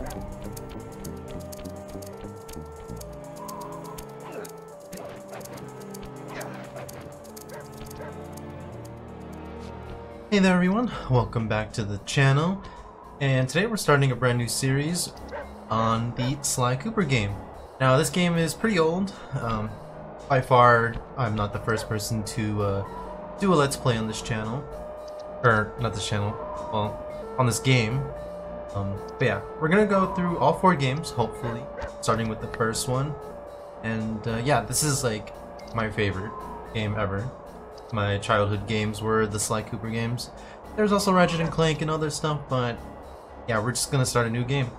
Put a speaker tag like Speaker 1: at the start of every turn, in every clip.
Speaker 1: Hey there everyone, welcome back to the channel, and today we're starting a brand new series on the Sly Cooper game. Now this game is pretty old, um, by far I'm not the first person to uh, do a Let's Play on this channel, or not this channel, well, on this game, um, but yeah, we're gonna go through all four games, hopefully, starting with the first one. And uh, yeah, this is like my favorite game ever my childhood games were the Sly Cooper games. There's also Ratchet and Clank and other stuff, but yeah, we're just gonna start a new game.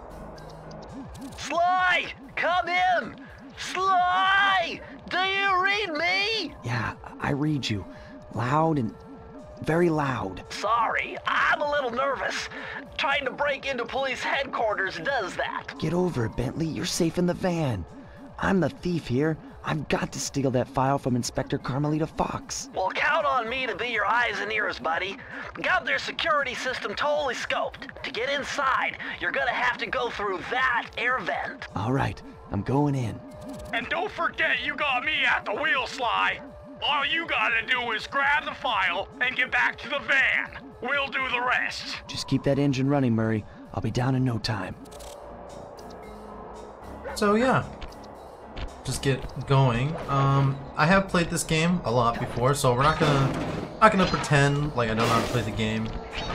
Speaker 2: Sly! Come in! Sly! Do you read me?
Speaker 3: Yeah, I read you. Loud and very loud.
Speaker 2: Sorry, I'm a little nervous. Trying to break into police headquarters does that.
Speaker 3: Get over it, Bentley. You're safe in the van. I'm the thief here. I've got to steal that file from Inspector Carmelita Fox.
Speaker 2: Well, count on me to be your eyes and ears, buddy. Got their security system totally scoped. To get inside, you're gonna have to go through that air vent.
Speaker 3: All right, I'm going in.
Speaker 4: And don't forget you got me at the wheel, Sly. All you gotta do is grab the file and get back to the van. We'll do the rest.
Speaker 3: Just keep that engine running, Murray. I'll be down in no time.
Speaker 1: So yeah, just get going. Um, I have played this game a lot before, so we're not gonna not gonna pretend like I don't know how to play the game.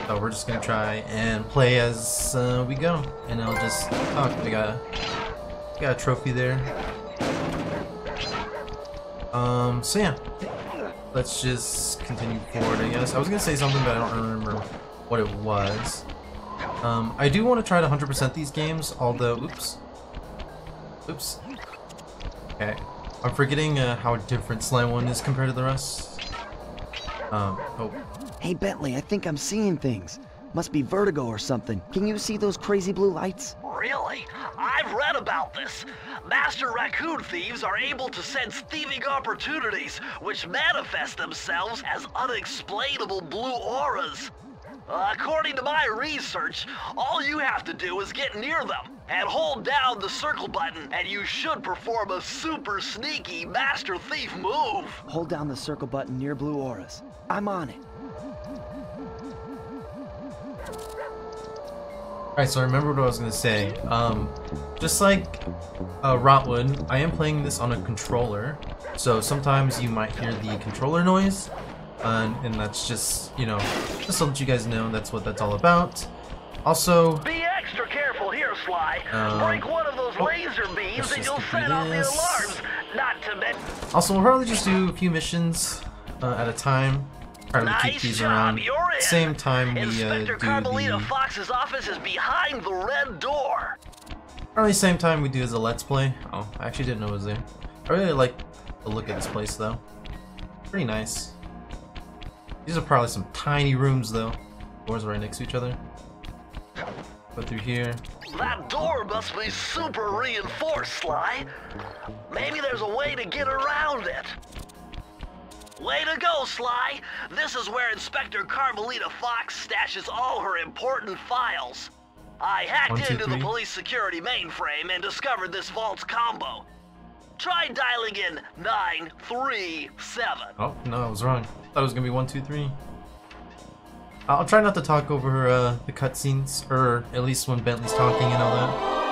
Speaker 1: So we're just gonna try and play as uh, we go, and I'll just oh, we got a we got a trophy there. Um, so yeah, let's just continue forward. I guess I was gonna say something, but I don't remember what it was. Um, I do want to try to 100% these games, although, oops, oops, Okay. I'm forgetting uh, how different Sly 1 is compared to the rest. Um, oh.
Speaker 3: Hey Bentley, I think I'm seeing things. Must be vertigo or something. Can you see those crazy blue lights?
Speaker 2: Really? I've read about this. Master raccoon thieves are able to sense thieving opportunities, which manifest themselves as unexplainable blue auras. According to my research, all you have to do is get near them and hold down the circle button, and you should perform a super sneaky Master Thief move.
Speaker 3: Hold down the circle button near Blue Auras. I'm on it.
Speaker 1: Alright, so I remember what I was going to say. Um, just like uh, Rotwood, I am playing this on a controller, so sometimes you might hear the controller noise, uh, and that's just, you know, just to let you guys know that's what that's all about. Also...
Speaker 2: Be extra careful here, Sly. Um, Break one of those oh, laser beams and you'll set off the alarms. Not to mention...
Speaker 1: Also, we'll probably just do a few missions uh, at a time. Try to nice keep these job. around. You're in. Same time we uh, do
Speaker 2: Carmelita the... Fox's office is behind the red door.
Speaker 1: Probably same time we do as a Let's Play. Oh, I actually didn't know it was there. I really like the look of this place, though. Pretty nice. These are probably some tiny rooms, though. Doors right next to each other. Go through here.
Speaker 2: That door must be super reinforced, Sly. Maybe there's a way to get around it. Way to go, Sly! This is where Inspector Carmelita Fox stashes all her important files. I hacked One, two, into three. the police security mainframe and discovered this vault's combo. Try dialing in 937.
Speaker 1: Oh, no, I was wrong. thought it was gonna be 123. I'll try not to talk over uh, the cutscenes, or at least when Bentley's talking and all that.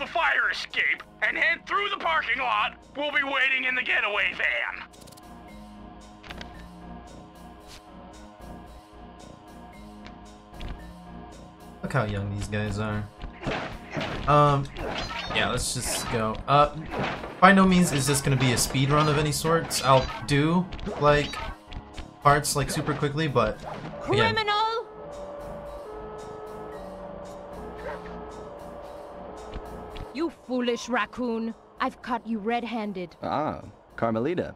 Speaker 4: The fire escape and head through the parking lot, we'll be waiting in the getaway van.
Speaker 1: Look how young these guys are. Um, yeah, let's just go. Uh, by no means is this gonna be a speed run of any sorts. I'll do, like, parts, like, super quickly, but...
Speaker 5: Again. Criminal! You foolish raccoon. I've caught you red-handed.
Speaker 3: Ah, Carmelita.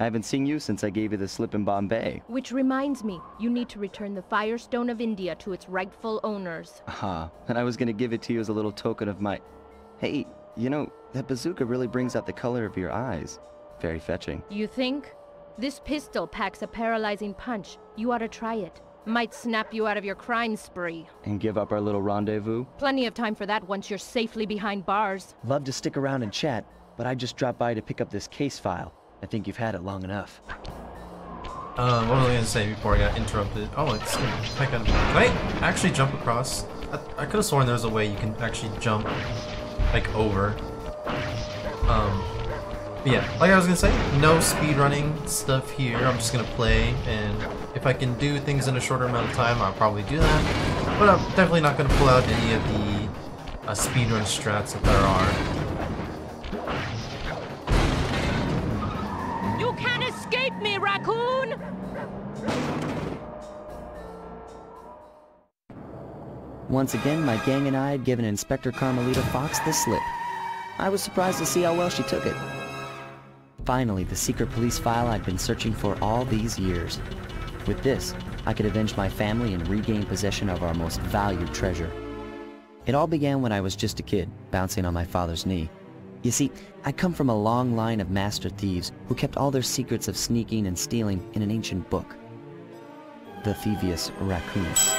Speaker 3: I haven't seen you since I gave you the slip in Bombay.
Speaker 5: Which reminds me, you need to return the Firestone of India to its rightful owners.
Speaker 3: Ah, and I was gonna give it to you as a little token of my... Hey, you know, that bazooka really brings out the color of your eyes. Very fetching.
Speaker 5: You think? This pistol packs a paralyzing punch. You ought to try it. Might snap you out of your crime spree.
Speaker 3: And give up our little rendezvous?
Speaker 5: Plenty of time for that once you're safely behind bars.
Speaker 3: Love to stick around and chat, but I just dropped by to pick up this case file. I think you've had it long enough.
Speaker 1: Um, what was I gonna say before I got interrupted? Oh, it's I can, can I actually jump across? I, I could have sworn there was a way you can actually jump like over. But yeah, like I was gonna say, no speedrunning stuff here. I'm just gonna play, and if I can do things in a shorter amount of time, I'll probably do that. But I'm definitely not gonna pull out any of the uh, speedrun strats that there are.
Speaker 5: You can't escape me, raccoon!
Speaker 3: Once again, my gang and I had given Inspector Carmelita Fox the slip. I was surprised to see how well she took it. Finally, the secret police file I'd been searching for all these years. With this, I could avenge my family and regain possession of our most valued treasure. It all began when I was just a kid, bouncing on my father's knee. You see, I come from a long line of master thieves who kept all their secrets of sneaking and stealing in an ancient book. The Thievius Raccoonus.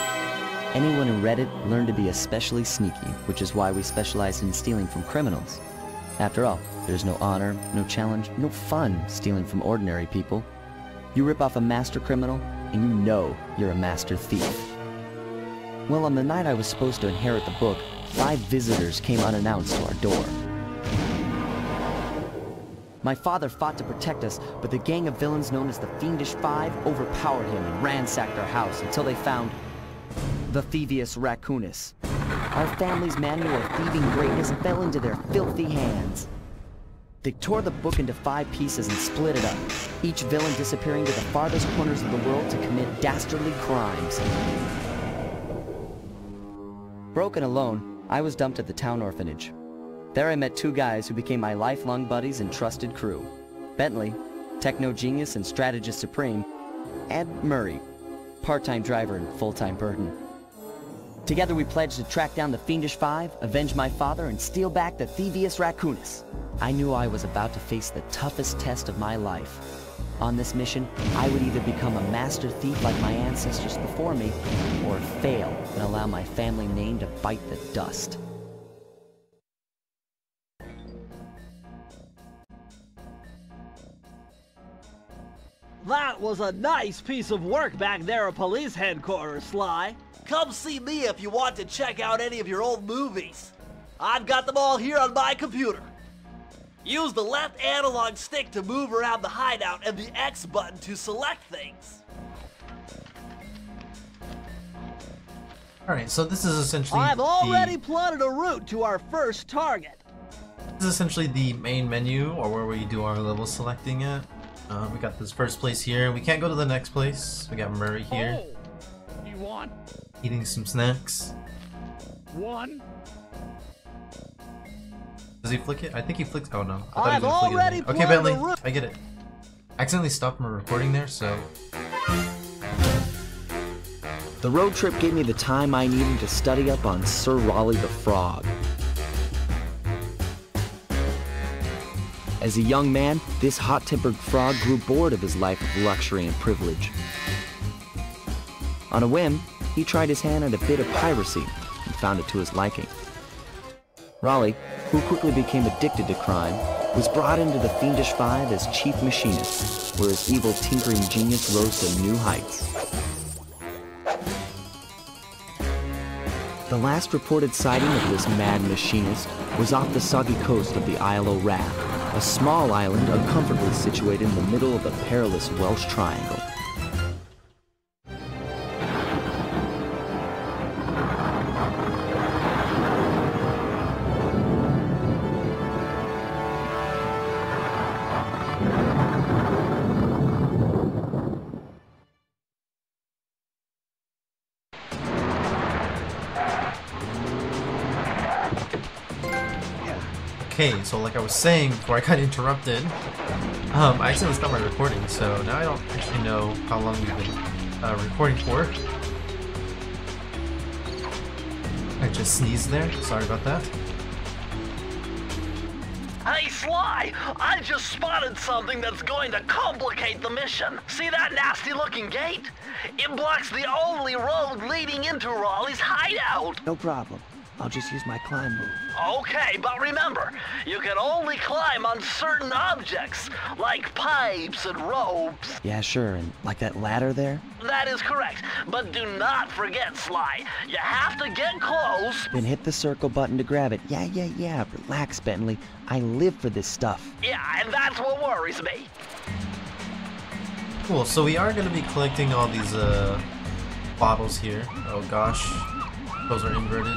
Speaker 3: Anyone who read it learned to be especially sneaky, which is why we specialize in stealing from criminals. After all, there's no honor, no challenge, no fun stealing from ordinary people. You rip off a master criminal, and you know you're a master thief. Well, on the night I was supposed to inherit the book, five visitors came unannounced to our door. My father fought to protect us, but the gang of villains known as the Fiendish Five overpowered him and ransacked our house until they found the Thievius Raccoonus. Our family's manual of thieving greatness fell into their filthy hands. They tore the book into five pieces and split it up, each villain disappearing to the farthest corners of the world to commit dastardly crimes. Broken alone, I was dumped at the town orphanage. There I met two guys who became my lifelong buddies and trusted crew. Bentley, techno genius and strategist supreme, and Murray, part-time driver and full-time burden. Together we pledged to track down the Fiendish Five, avenge my father, and steal back the Thievius Raccoonus. I knew I was about to face the toughest test of my life. On this mission, I would either become a master thief like my ancestors before me, or fail and allow my family name to bite the dust.
Speaker 6: That was a nice piece of work back there at police headquarters, Sly.
Speaker 2: Come see me if you want to check out any of your old movies. I've got them all here on my computer. Use the left analog stick to move around the hideout and the X button to select things.
Speaker 1: Alright, so this is essentially
Speaker 6: I've already
Speaker 1: the,
Speaker 6: plotted a route to our first target.
Speaker 1: this is essentially the main menu or where we do our level selecting at. Uh, we got this first place here. We can't go to the next place. We got Murray here
Speaker 4: Oh, you want
Speaker 1: eating some snacks.
Speaker 4: one?
Speaker 1: Does he flick it? I think he flicks. Oh no. I thought
Speaker 6: I've
Speaker 1: he was gonna it
Speaker 6: already
Speaker 1: again. Okay,
Speaker 6: planned
Speaker 1: Bentley. I get it. I accidentally stopped my recording there, so
Speaker 3: The road trip gave me the time I needed to study up on Sir Raleigh the Frog. As a young man, this hot-tempered frog grew bored of his life of luxury and privilege. On a whim, he tried his hand at a bit of piracy and found it to his liking. Raleigh, who quickly became addicted to crime, was brought into the Fiendish Five as chief machinist, where his evil tinkering genius rose to new heights. The last reported sighting of this mad machinist was off the soggy coast of the Isle of Wrath, a small island uncomfortably situated in the middle of the perilous Welsh Triangle.
Speaker 1: Okay, so like I was saying before I got interrupted, um, I accidentally stopped my recording, so now I don't actually know how long we've been uh, recording for. I just sneezed there, sorry about that.
Speaker 2: Hey, Sly, I just spotted something that's going to complicate the mission. See that nasty looking gate? It blocks the only road leading into Raleigh's hideout.
Speaker 3: No problem. I'll just use my climb move.
Speaker 2: Okay, but remember, you can only climb on certain objects, like pipes and ropes.
Speaker 3: Yeah, sure, and like that ladder there?
Speaker 2: That is correct, but do not forget, Sly. You have to get close.
Speaker 3: Then hit the circle button to grab it. Yeah, yeah, yeah. Relax, Bentley. I live for this stuff.
Speaker 2: Yeah, and that's what worries me.
Speaker 1: Cool, so we are going to be collecting all these uh, bottles here. Oh gosh, those are inverted.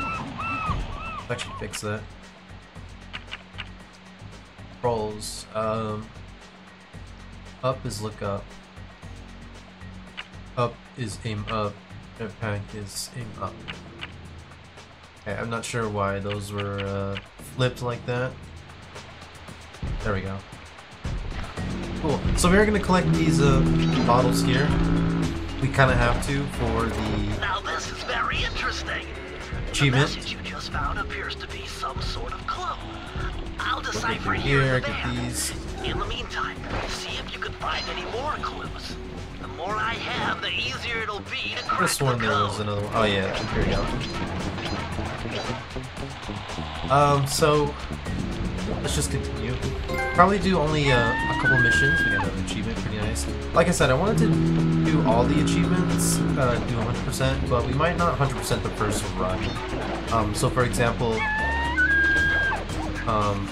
Speaker 1: Let's actually fix that. Controls. Um, up is look up. Up is aim up. Jetpack is aim up. Okay, I'm not sure why those were uh, flipped like that. There we go. Cool. So we're gonna collect these uh, bottles here. We kind of have to for the
Speaker 2: Now this is very interesting.
Speaker 1: achievement.
Speaker 2: Found appears to be some sort of clue. I'll decipher here,
Speaker 1: here,
Speaker 2: and
Speaker 1: these.
Speaker 2: In the meantime, see if you can find any more clues. The more I have, the easier it'll be to crack
Speaker 1: have sworn
Speaker 2: the
Speaker 1: there was another one. Oh yeah, here we go. Um, so let's just continue. Probably do only uh, a couple missions. We got another achievement, pretty nice. Like I said, I wanted to do all the achievements, uh, do 100%, but we might not 100% the first run. Um, so for example, um,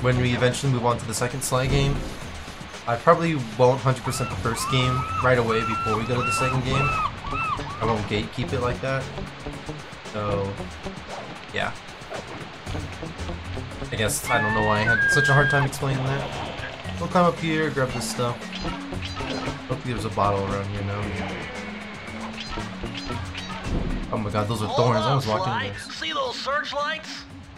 Speaker 1: when we eventually move on to the second Sly game, I probably won't 100% the first game right away before we go to the second game. I won't gatekeep it like that. So, yeah. I guess I don't know why I had such a hard time explaining that. We'll climb up here, grab this stuff. Hopefully there's a bottle around here now. Oh my god, those are
Speaker 2: Hold
Speaker 1: thorns. I was walking
Speaker 2: Sly.
Speaker 1: in those.
Speaker 2: See those searchlights?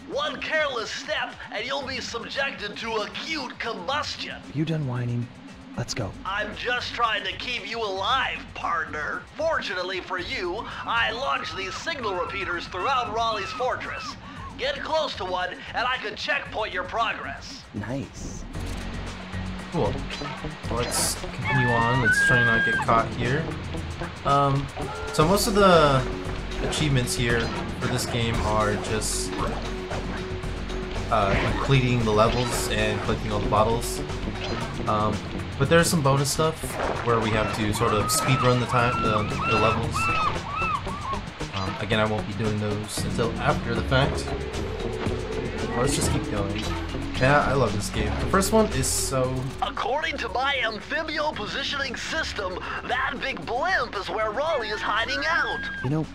Speaker 2: One careless step, and you'll be subjected to acute combustion.
Speaker 3: You done whining? Let's go.
Speaker 2: I'm just trying to keep you alive, partner. Fortunately for you, I launched these signal repeaters throughout Raleigh's fortress. Get close to one, and I can checkpoint your progress.
Speaker 3: Nice.
Speaker 1: Cool. Well, let's continue on. Let's try and not get caught here. Um, so most of the achievements here for this game are just uh, completing the levels and collecting all the bottles. Um, but there's some bonus stuff where we have to sort of speed run the time the, the levels. Um, again, I won't be doing those until after the fact. Let's just keep going. Yeah, I love this game. The first one is so
Speaker 2: According to my amphibio positioning system, that big blimp is where Raleigh is hiding out.
Speaker 3: You know,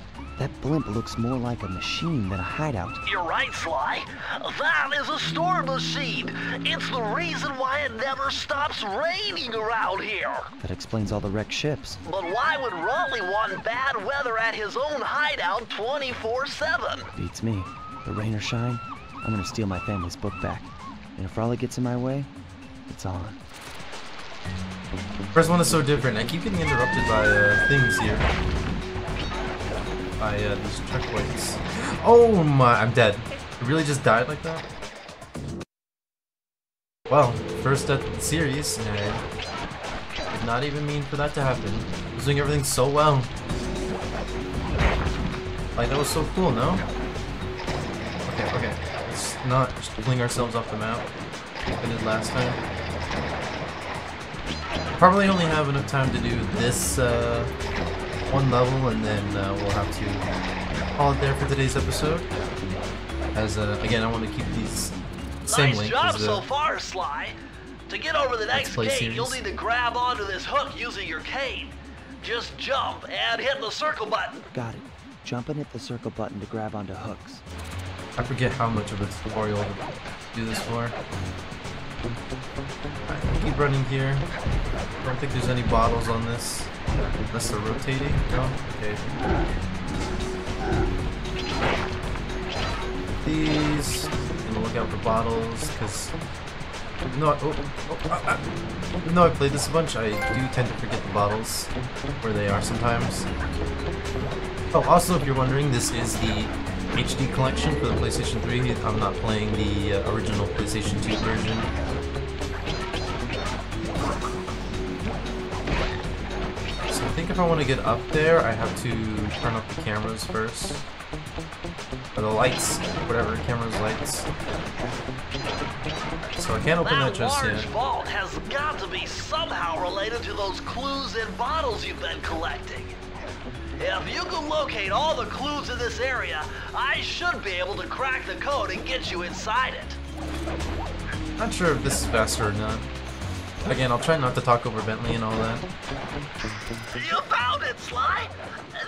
Speaker 3: that blimp looks more like a machine than a hideout.
Speaker 2: You're right, Sly. That is a storm machine. It's the reason why it never stops raining around here.
Speaker 3: That explains all the wrecked ships.
Speaker 2: But why would Raleigh want bad weather at his own hideout 24-7?
Speaker 3: Beats me. But rain or shine, I'm gonna steal my family's book back. And if Raleigh gets in my way, it's on.
Speaker 1: First one is so different. I keep getting interrupted by uh, things here. By uh, these checkpoints. Oh my! I'm dead. I really just died like that. Well, first death of the series, and I did not even mean for that to happen. I was doing everything so well. Like that was so cool, no? Okay, okay. Let's not just fling ourselves off the map. Like I did last time. Probably only have enough time to do this uh, one level, and then uh, we'll have to call it there for today's episode. As uh, again, I want to keep these same
Speaker 2: nice
Speaker 1: length
Speaker 2: job
Speaker 1: as the.
Speaker 2: so far, Sly. To get over the next gate,
Speaker 1: series.
Speaker 2: you'll need to grab onto this hook using your cane. Just jump and hit the circle button.
Speaker 3: Got it. Jump and hit the circle button to grab onto hooks.
Speaker 1: I forget how much of a tutorial to do this for. Alright, keep running here. I don't think there's any bottles on this. Unless they're rotating. No? Okay. These. I'm Gonna look out for bottles, because. No, oh, oh, ah, ah. Even though I played this a bunch, I do tend to forget the bottles where they are sometimes. Oh, also, if you're wondering, this is the HD collection for the PlayStation 3. I'm not playing the uh, original PlayStation 2 version. I think if I want to get up there, I have to turn up the cameras first. Or the lights, whatever, camera's lights. So I can't open that,
Speaker 2: That
Speaker 1: just
Speaker 2: large
Speaker 1: yet.
Speaker 2: vault has got to be somehow related to those clues and bottles you've been collecting. If you can locate all the clues in this area, I should be able to crack the code and get you inside it.
Speaker 1: Not sure if this is faster or not. Again, I'll try not to talk over Bentley and all that.
Speaker 2: You found it, Sly!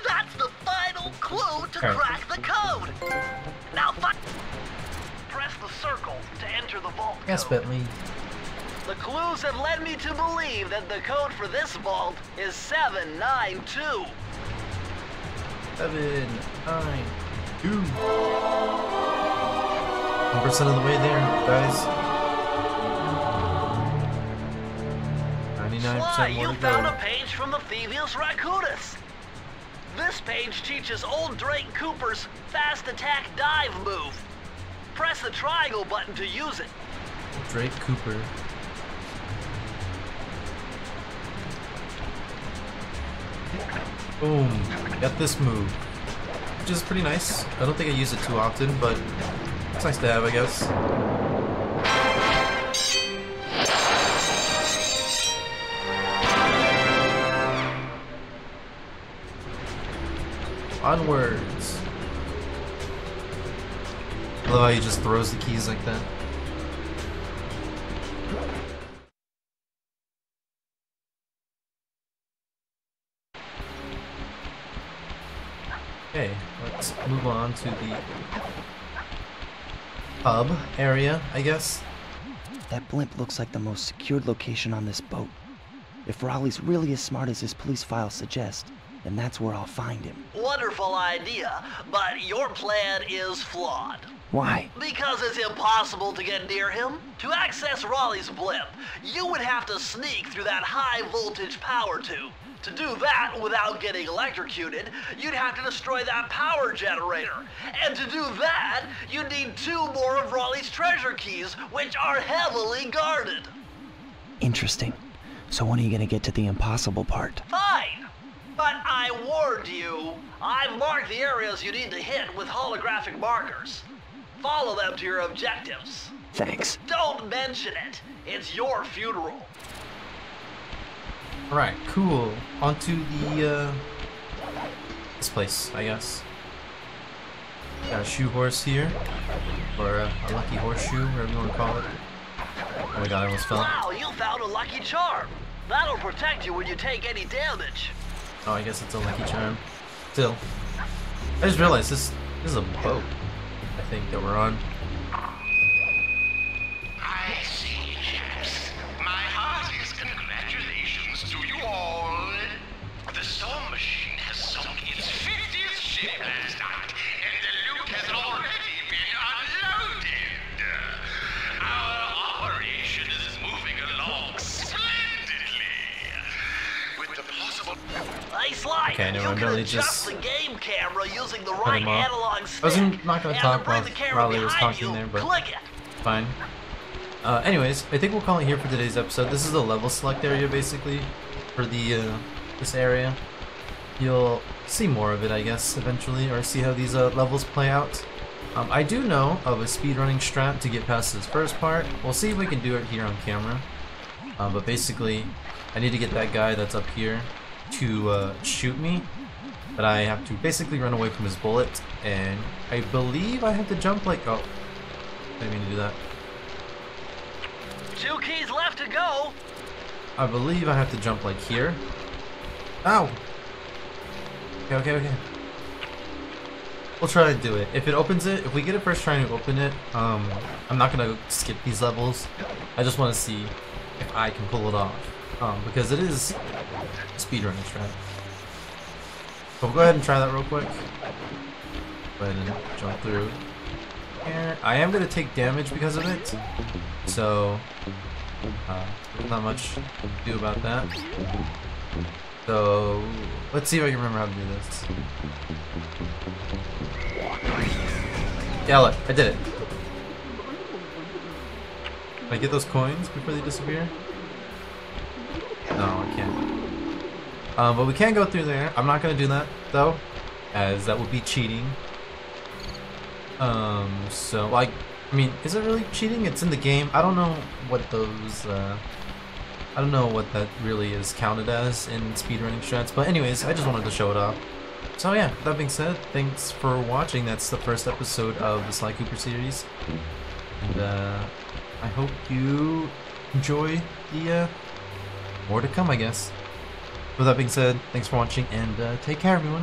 Speaker 2: That's the final clue to
Speaker 1: Okay.
Speaker 2: crack the code! Now press the circle to enter the vault
Speaker 1: Yes. Bentley.
Speaker 2: The clues have led me to believe that the code for this vault is 792.
Speaker 1: Seven, nine, two. One percent of the way there, guys. Ninety-nine
Speaker 2: Sly,
Speaker 1: percent more
Speaker 2: you found a page from the Thievius Raccoonus. This page teaches old Drake Cooper's fast attack dive move. Press the triangle button to use it.
Speaker 1: Drake Cooper. Boom. Got this move. Which is pretty nice. I don't think I use it too often, but it's nice to have, I guess. Onwards. I love how he just throws the keys like that. Okay, let's move on to the pub area, I guess.
Speaker 3: That blimp looks like the most secured location on this boat. If Raleigh's really as smart as his police files suggest, then that's where I'll find him.
Speaker 2: Wonderful idea, but your plan is flawed.
Speaker 3: Why?
Speaker 2: Because it's impossible to get near him. To access Raleigh's blimp, you would have to sneak through that high voltage power tube. To do that without getting electrocuted, you'd have to destroy that power generator. And to do that, you'd need two more of Raleigh's treasure keys, which are heavily guarded.
Speaker 3: Interesting. So when are you gonna get to the impossible part?
Speaker 2: Fine. But I warned you. I've marked the areas you need to hit with holographic markers. Follow them to your objectives.
Speaker 3: Thanks.
Speaker 2: Don't mention it. It's your funeral.
Speaker 1: Alright, cool. On to the, uh, this place, I guess. Got a shoe horse here. Or a, a lucky horseshoe, whatever you want to call it. Oh my god, I almost fell.
Speaker 2: Wow, you found a lucky charm. That'll protect you when you take any damage.
Speaker 1: Oh, I guess it's a lucky charm. Still. I just realized this, this is a boat, I think, that we're on. Okay,
Speaker 2: you can
Speaker 1: Billy, just
Speaker 2: the game camera using the right.
Speaker 1: I wasn't not gonna talk while Raleigh was talking
Speaker 2: you,
Speaker 1: there, but-. Fine. Uh, anyways, I think we'll call it here for today's episode. This is the level select area, basically, for the, uh, this area. You'll see more of it, I guess, eventually, or see how these uh, levels play out. Um, I do know of a speedrunning strat to get past this first part. We'll see if we can do it here on camera. Uh, but basically, I need to get that guy that's up here to uh, shoot me. But I have to basically run away from his bullet, and I believe I have to jump like... Oh, I didn't mean to do that.
Speaker 2: Two keys left to go.
Speaker 1: I believe I have to jump like here. Ow! Okay, okay, okay. We'll try to do it. If it opens it, if we get it first trying to open it, um, I'm not gonna skip these levels. I just want to see if I can pull it off. Um, because it is speedrunning strat. So we'll go ahead and try that real quick. Go ahead and jump through. Here. I am gonna take damage because of it. So, uh, not much to do about that. So let's see if I can remember how to do this. Yeah, look, I did it. Can I get those coins before they disappear? Um, but we can go through there. I'm not gonna do that though, as that would be cheating. Um, so like, I mean, is it really cheating? It's in the game. I don't know what those. Uh, I don't know what that really is counted as in speedrunning strats. But anyways, I just wanted to show it off. So yeah, that being said, thanks for watching. That's the first episode of the Sly Cooper series, and uh, I hope you enjoy the uh, more to come, I guess. With that being said, thanks for watching, and uh, take care, everyone.